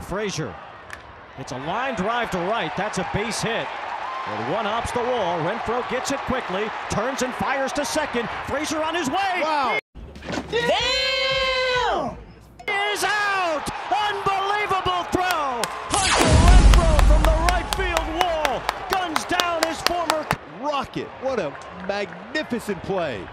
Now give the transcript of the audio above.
Frazier. It's a line drive to right. That's a base hit. And one hops the wall. Renfroe gets it quickly, turns and fires to second. Frazier on his way. Wow. Damn! Is out! Unbelievable throw! Hunter Renfroe from the right field wall guns down his former. Rocket. What a magnificent play.